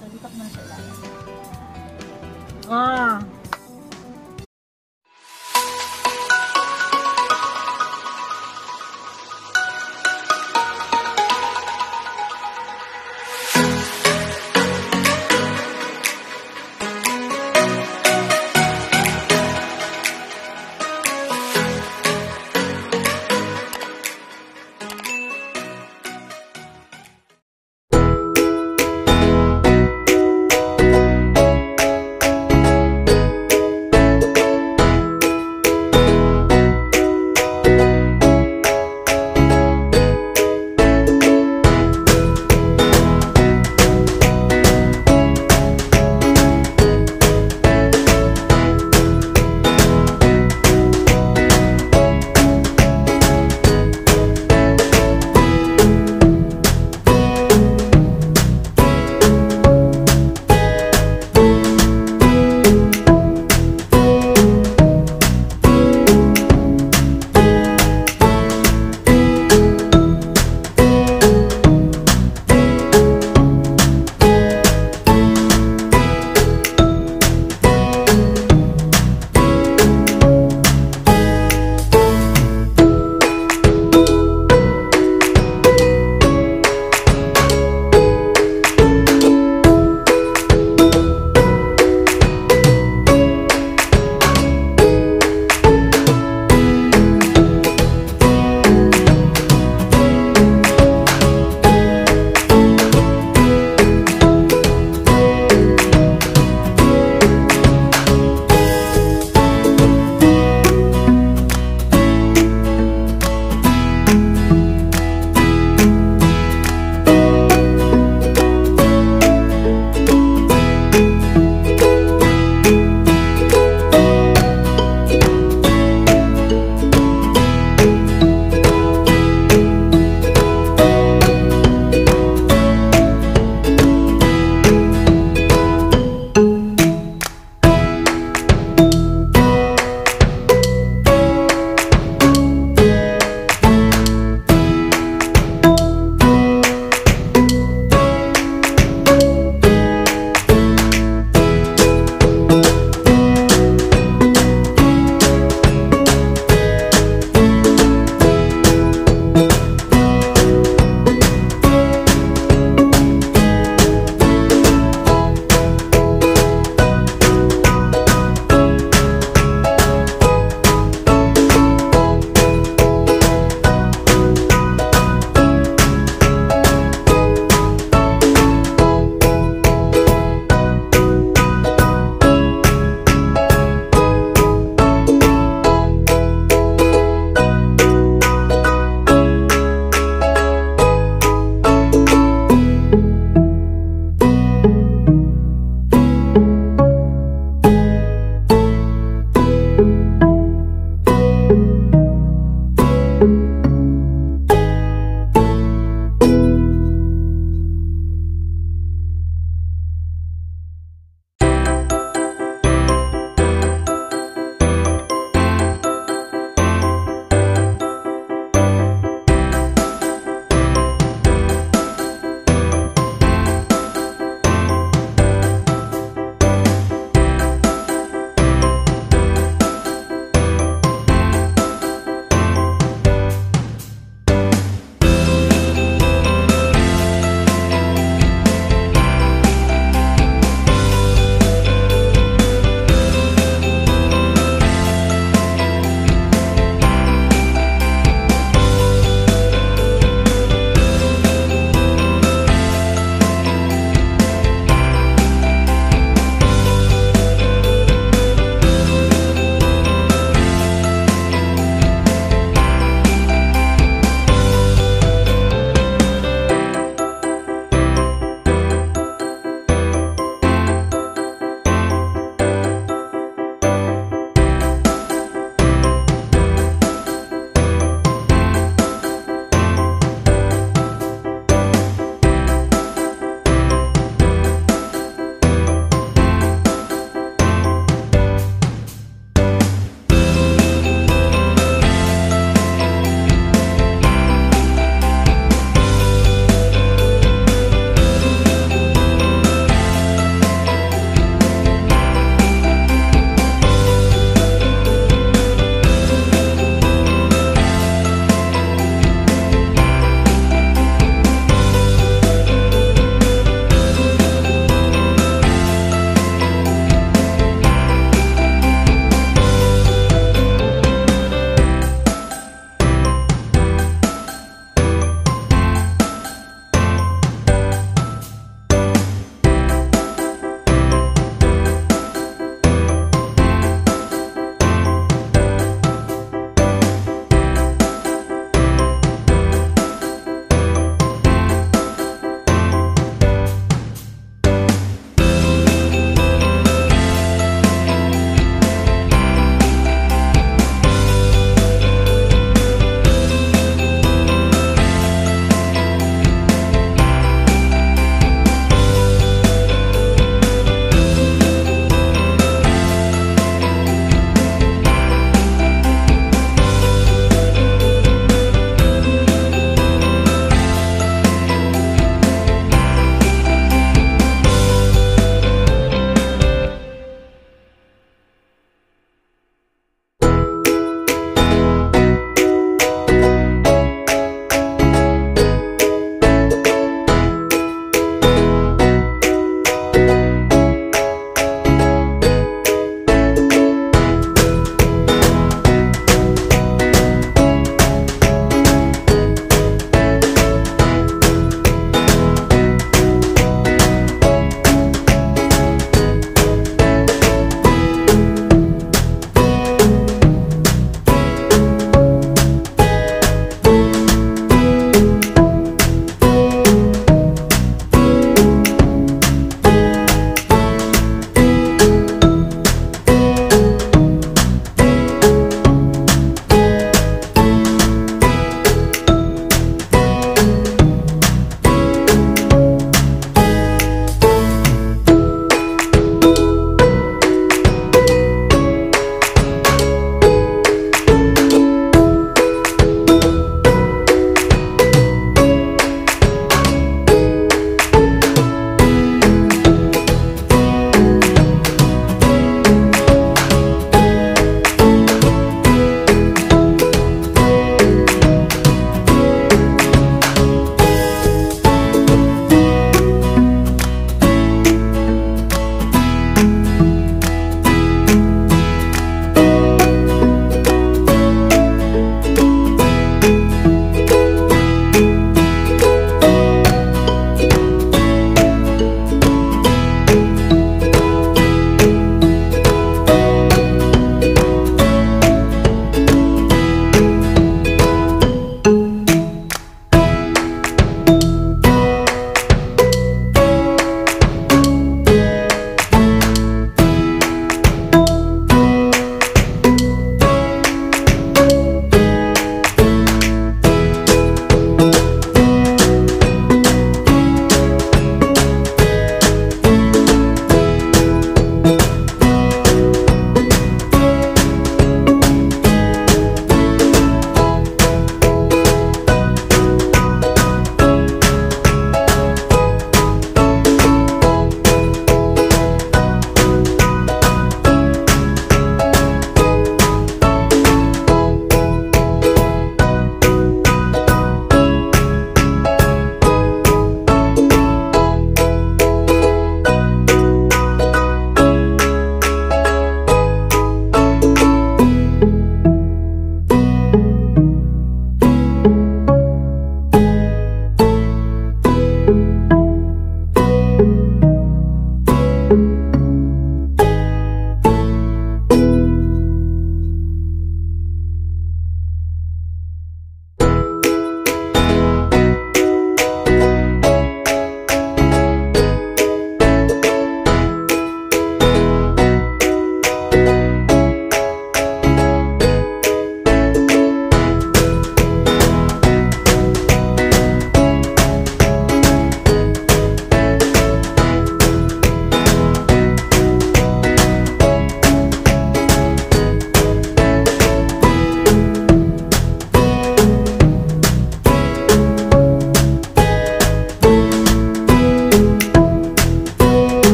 So, dito ko sa ilalim. Ah.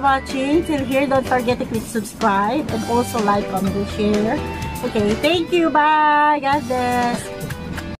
Watching. Till here, don't forget to click subscribe and also like, comment, and share. Okay, thank you. Bye. God bless.